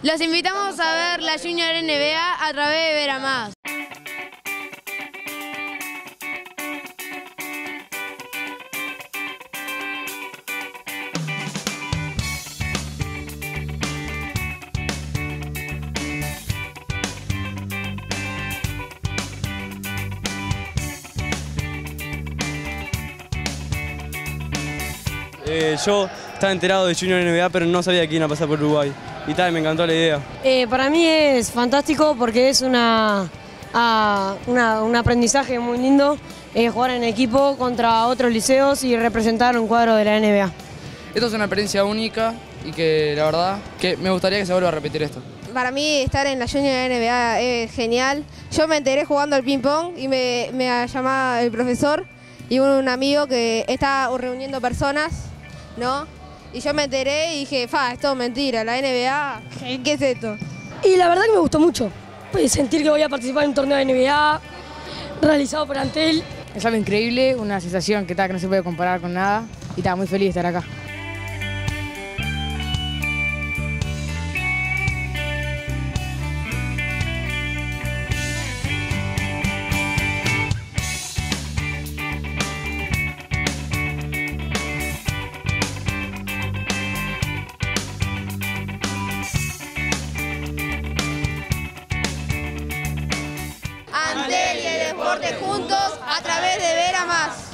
Los invitamos a ver la Junior NBA a través de Ver a Más. Eh, yo estaba enterado de Junior NBA, pero no sabía quién iba a pasar por Uruguay. Y tal, me encantó la idea. Eh, para mí es fantástico porque es una, ah, una- un aprendizaje muy lindo eh, jugar en equipo contra otros liceos y representar un cuadro de la NBA. Esto es una experiencia única y que la verdad que me gustaría que se vuelva a repetir esto. Para mí estar en la Junior NBA es genial. Yo me enteré jugando al ping pong y me, me llamaba el profesor y un amigo que está reuniendo personas, ¿no? Y yo me enteré y dije, fa, es todo mentira, la NBA, ¿qué es esto? Y la verdad que me gustó mucho. Pues sentir que voy a participar en un torneo de NBA realizado por Antel. Es algo increíble, una sensación que, ta, que no se puede comparar con nada y estaba muy feliz de estar acá. Juntos a través de Ver a Más.